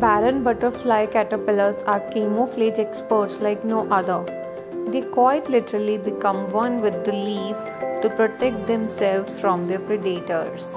Baron butterfly caterpillars are camouflage experts like no other. They quite literally become one with the leaf to protect themselves from their predators.